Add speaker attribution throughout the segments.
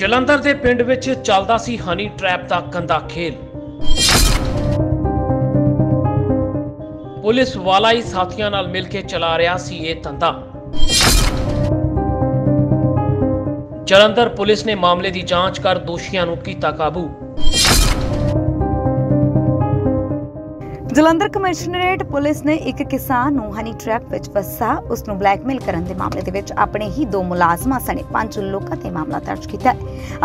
Speaker 1: ਜਲੰਧਰ ਦੇ ਪਿੰਡ ਵਿੱਚ ਚੱਲਦਾ ਸੀ ਹਨੀ ਟ੍ਰੈਪ ਦਾ ਕੰਦਾ ਖੇਲ। ਪੁਲਿਸ ਵਾਲਾ ਹੀ ਸਾਥੀਆਂ ਨਾਲ ਮਿਲ ਕੇ ਚਲਾ ਰਿਹਾ ਸੀ ਇਹ ਧੰਦਾ। ਜਲੰਧਰ ਪੁਲਿਸ ਨੇ ਮਾਮਲੇ ਦੀ ਜਾਂਚ ਕਰ ਦੋਸ਼ੀਆਂ ਨੂੰ ਕੀਤਾ ਕਾਬੂ।
Speaker 2: ਜਲੰਧਰ ਕਮਿਸ਼ਨਰੇਟ ਪੁਲਿਸ ਨੇ ਇੱਕ ਕਿਸਾਨ ਨੂੰ ਹਨੀ ਟ੍ਰੈਪ ਵਿੱਚ ਫਸਾ, ਉਸ ਨੂੰ ਬਲੈਕਮੇਲ ਕਰਨ ਦੇ ਮਾਮਲੇ ਦੇ ਵਿੱਚ ਆਪਣੇ ਹੀ ਦੋ ਮੁਲਾਜ਼ਮਾਂ ਸਣੇ ਪੰਜ ਲੋਕਾਂ ਤੇ ਮਾਮਲਾ ਦਰਜ ਕੀਤਾ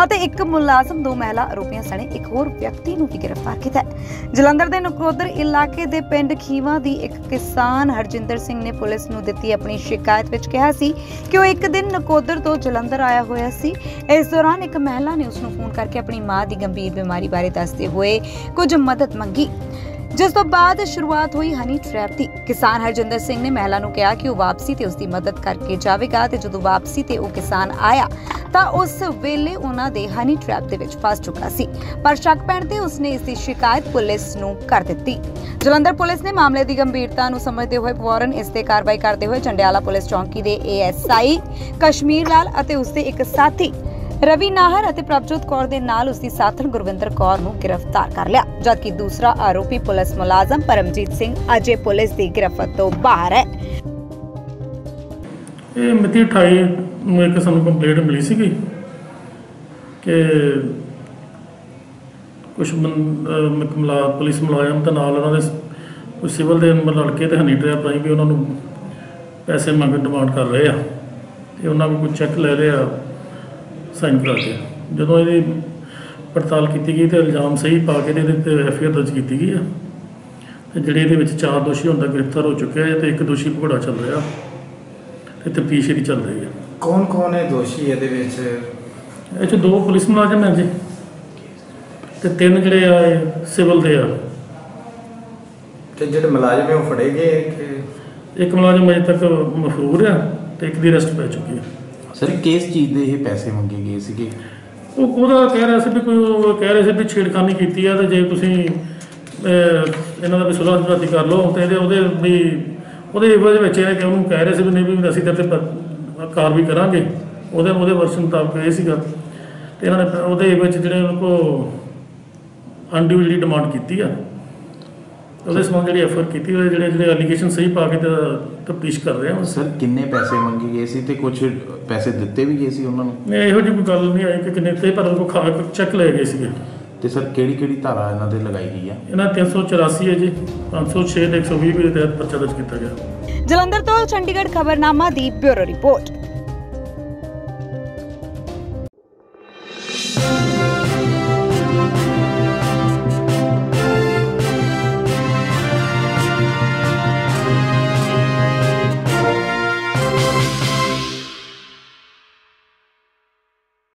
Speaker 2: ਅਤੇ ਇੱਕ ਮੁਲਾਜ਼ਮ, ਦੋ ਮਹਿਲਾ ਆਰੋਪੀਆਂ ਸਣੇ ਇੱਕ ਹੋਰ ਵਿਅਕਤੀ ਨੂੰ ਵੀ ਗ੍ਰਿਫਤਾਰ ਕੀਤਾ ਜਲੰਧਰ ਦੇ ਨਕੋਦਰ ਇਲਾਕੇ ਦੇ ਪਿੰਡ ਖੀਵਾ ਦੀ ਇੱਕ ਕਿਸਾਨ ਹਰਜਿੰਦਰ ਸਿੰਘ ਨੇ ਪੁਲਿਸ ਨੂੰ ਦਿੱਤੀ ਆਪਣੀ ਸ਼ਿਕਾਇਤ ਵਿੱਚ ਕਿਹਾ ਸੀ ਕਿ ਉਹ ਇੱਕ ਦਿਨ ਨਕੋਦਰ ਤੋਂ ਜਲੰਧਰ ਆਇਆ ਹੋਇਆ ਸੀ। ਇਸ ਦੌਰਾਨ ਇੱਕ ਮਹਿਲਾ ਨੇ ਉਸ ਨੂੰ ਫੋਨ ਕਰਕੇ ਆਪਣੀ ਮਾਂ ਦੀ ਗੰਭੀਰ ਬਿਮਾਰੀ ਬਾਰੇ ਦੱਸਦੇ ਹੋਏ ਕੁਝ ਮਦਦ ਮੰਗੀ। ਜਿਸ ਤੋਂ ਬਾਅਦ ਸ਼ੁਰੂਆਤ ਹੋਈ ਹਨੀ ਟ੍ਰੈਪ ਦੀ। ਕਿਸਾਨ ਹਰਜਿੰਦਰ ਸਿੰਘ ਨੇ ਮਹਿਲਾ ਨੂੰ ਕਿਹਾ ਕਿ ਉਹ ਵਾਪਸੀ ਤੇ ਉਸ ਦੀ ਮਦਦ ਕਰਕੇ ਜਾਵੇਗਾ ਤੇ ਜਦੋਂ ਵਾਪਸੀ ਤੇ ਉਹ ਕਿਸਾਨ ਆਇਆ, ਤਾਂ ਉਸ ਵੇਲੇ ਉਹਨਾਂ ਦੇ ਹਨੀ ਟ੍ਰੈਪ ਦੇ ਵਿੱਚ ਫਸ ਚੁੱਕਾ ਸੀ। ਪਰ ਸ਼ੱਕ ਪੈਣ ਤੇ ਉਸਨੇ ਇਸ ਦੀ ਸ਼ਿਕਾਇਤ ਪੁਲਿਸ ਨੂੰ ਕਰ ਦਿੱਤੀ। ਜਲੰਧਰ ਪੁਲਿਸ ਨੇ ਮਾਮਲੇ ਦੀ ਗੰਭੀਰਤਾ ਨੂੰ ਸਮਝਦੇ ਹੋਏ ਵਾਰਨ ਇਸ ਤੇ ਕਾਰਵਾਈ ਕਰਦੇ ਹੋਏ ਚੰਡਿਆਲਾ ਪੁਲਿਸ ਚੌਂਕੀ ਦੇ ਏਐਸਆਈ ਕਸ਼ਮੀਰ ਲਾਲ ਅਤੇ ਉਸ ਦੇ ਇੱਕ ਸਾਥੀ ਰਵੀ ਨਾਹਰ ਅਤੇ ਪ੍ਰਭਜੋਤ ਕੌਰ ਦੇ ਨਾਲ ਉਸ ਦੀ ਸਾਥਣ ਗੁਰਵਿੰਦਰ ਕੌਰ ਨੂੰ ਗ੍ਰਿਫਤਾਰ ਕਰ ਲਿਆ, ਜਦਕਿ ਦੂਸਰਾ ਆਰੋਪੀ ਪੁਲਿਸ ਮੁਲਾਜ਼ਮ ਪਰਮਜੀਤ ਸਿੰਘ ਅਜੇ ਪੁਲਿਸ ਦੀ ਗ੍ਰਿਫਤ ਤੋਂ ਬਾਹਰ ਹੈ।
Speaker 3: ਇਹ ਮਿਤੀ 28 ਨੂੰ ਇੱਕ ਸਾਨੂੰ ਕੰਪਲੇਂਟ ਮਿਲੀ ਸੀਗੀ ਕਿ ਕੁਝ ਮਲਾ, ਪੁਲਿਸ ਮੁਲਾਜ਼ਮ ਤੇ ਨਾਲ ਉਹਨਾਂ ਦੇ ਕੁਝ ਸਿਵਲ ਦੇ ਲੜਕੇ ਤੇ ਹਨੀ ਟ੍ਰੈਪ ਰਾਹੀਂ ਵੀ ਉਹਨਾਂ ਨੂੰ ਪੈਸੇ ਮੰਗ, ਡਿਮਾਂਡ ਕਰ ਰਹੇ ਆ। ਤੇ ਉਹਨਾਂ ਕੋਲ ਕੋਈ ਚੈੱਕ ਲੈ ਰਹੇ ਆ ਸਾਈਨ ਕਰਾ ਕੇ। ਜਦੋਂ ਇਹਦੀ ਪੜਤਾਲ ਕੀਤੀ ਗਈ ਤੇ ਇਲਜ਼ਾਮ ਸਹੀ ਪਾ ਕੇ ਇਹਦੇ ਤੇ ਐਫਆਈਆਰ ਦਰਜ ਕੀਤੀ ਗਈ ਆ। ਤੇ ਜਿਹੜੇ ਇਹਦੇ ਵਿੱਚ ਚਾਰ ਦੋਸ਼ੀ ਤੱਕ ਗ੍ਰਿਫਤਾਰ ਹੋ ਚੁੱਕੇ ਆ ਤੇ ਇੱਕ ਦੋਸ਼ੀ ਭਗੌੜਾ ਚੱਲ ਰਿਹਾ। ਤੇ ਤਫਤੀਸ਼ ਇਹਦੀ ਚੱਲ ਰਹੀ ਹੈ।
Speaker 4: ਕੌਣ ਕੌਣ ਹੈ ਦੋਸ਼ੀ ਇਹਦੇ ਵਿੱਚ?
Speaker 3: ਇਹ 'ਚ ਦੋ ਪੁਲਿਸ ਮੁਲਾਜ਼ਮ ਹੈ ਜੀ। ਤੇ ਤਿੰਨ ਜਿਹੜੇ ਆ ਸਿਵਲ ਦੇ ਆ।
Speaker 4: ਤੇ ਜਿਹੜੇ ਮੁਲਾਜ਼ਮ ਹੈ ਉਹ ਫੜੇ ਗਏ ਕਿ
Speaker 3: ਇੱਕ ਮੁਲਾਜ਼ਮ ਅਜੇ ਤੱਕ ਮਫਰੂਰ ਆ ਤੇ ਇੱਕ ਦੀ ਅਰੈਸਟ ਪੈ ਚੁੱਕੀ ਹੈ
Speaker 5: ਸਰ ਕਿਸ ਚੀਜ਼ ਦੇ ਇਹ ਪੈਸੇ ਮੰਗੇ ਗਏ ਸੀਗੇ?
Speaker 3: ਉਹ ਉਹਦਾ ਕਹਿ ਰਿਹਾ ਸੀ ਵੀ ਕੋਈ ਉਹ ਕਹਿ ਰਹੇ ਸੀ ਵੀ ਛੇੜਖਾਨੀ ਕੀਤੀ ਆ ਤੇ ਜੇ ਤੁਸੀਂ ਅਹ, ਇਹਨਾਂ ਦਾ ਵੀ ਸੁਲਾਹ ਸੁਲਾਹੀ ਕਰ ਲਓ ਤੇ ਇਹਦੇ ਉਹਦੇ ਵੀ ਉਹਦੇ ਇਹਦੇ ਵਿੱਚ ਇਹ ਕਿ ਉਹਨੂੰ ਕਹਿ ਰਹੇ ਸੀ ਵੀ ਨਹੀਂ ਵੀ ਅਸੀਂ ਤੇਰੇ ਤੇ ਪ- ਕਾਰਵਾਈ ਕਰਾਂਗੇ। ਉਹਦੇ ਉਹਦੇ ਵਰਸ਼ਨ ਮੁਤਾਬਕ ਇਹ ਸੀਗਾ। ਤੇ ਇਹਨਾਂ ਨੇ ਉਹਦੇ ਵਿੱਚ ਜਿਹੜੇ ਉਹਨਾਂ ਕੋ ਅਨਡਿਊ ਜਿਹੜੀ ਡਿਮਾਂਡ ਕੀਤੀ ਆ। ਉਹਦੇ ਸੰਬੰਧ ਜਿਹੜੀ ਐਫਰ ਕੀਤੀ ਉਹਦੇ ਜਿਹੜੇ ਜਿਹੜੇ ਐਲੀਗੇਸ਼ਨ ਸਹੀ ਪਾ ਕੇ ਤਫਤੀਸ਼ ਕਰ ਰਹੇ ਆ।
Speaker 5: ਸਰ ਕਿੰਨੇ ਪੈਸੇ ਮੰਗੇ ਗਏ ਸੀ ਤੇ ਕੁਝ ਪੈਸੇ ਦਿੱਤੇ ਵੀ ਗਏ ਸੀ ਉਹਨਾਂ ਨੂੰ?
Speaker 3: ਨਹੀਂ ਇਹੋ ਜਿਹੀ ਕੋਈ ਗੱਲ ਨਹੀਂ ਆਈ ਕਿ ਕਿੰਨੇ ਤੇ ਪਰ ਉਹ ਖਾ ਚੈੱਕ ਲਏ ਗਏ ਸੀਗੇ।
Speaker 5: ਤੇ ਸਰ ਕਿਹੜੀ ਕਿਹੜੀ ਧਾਰਾ ਇਹਨਾਂ ਦੇ ਲਗਾਈ ਗਈ ਆ?
Speaker 3: ਇਹਨਾਂ 384 ਹੈ ਜੀ 506 ਤੇ 120 ਦੇ ਤਹਿਤ ਪਰਚਾ ਦਰਜ ਕੀਤਾ ਗਿਆ।
Speaker 2: ਜਲੰਧਰ ਤੋਂ ਚੰਡੀਗੜ੍ਹ ਖਬਰਨਾਮਾ ਦੀ ਬਿਊਰੋ ਰਿਪੋਰਟ।